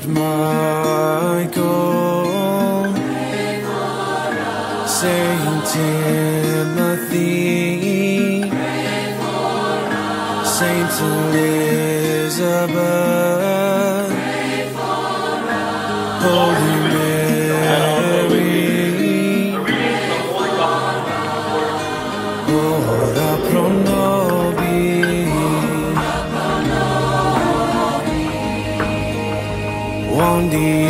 Saint Michael, Saint Timothy, Saint Elizabeth, Holy Juan Diego,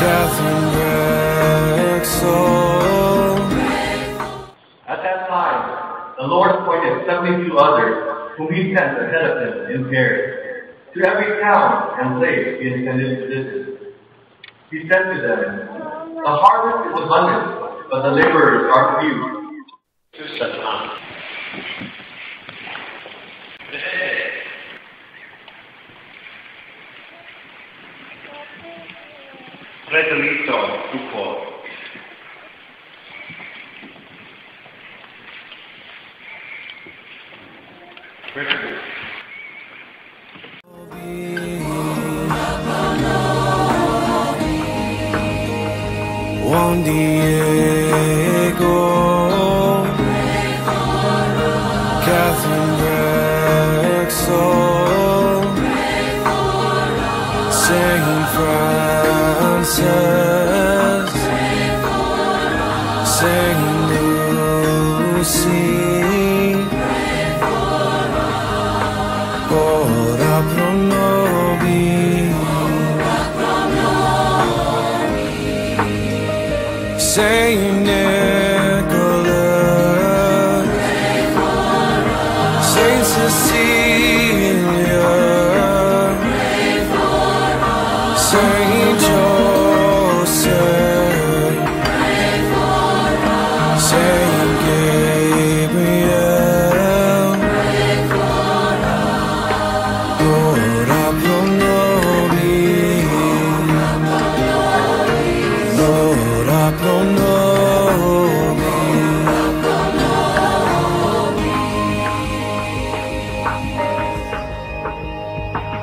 Katharine Drexel, At that time, the Lord appointed seventy-two others, whom he sent ahead of him in pairs, to every town and place he intended to visit. He said to them, The harvest is abundant, but the laborers are few. To Satan. Tupo. Preterito. Juan Diego, Katharine Drexel, Saint Francis, Saint Lucy, ora pro nobis. Saint Nicholas, Saint Cecilia, Saint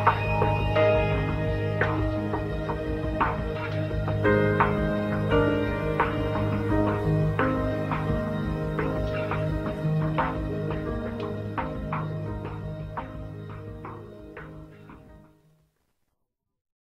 Bye.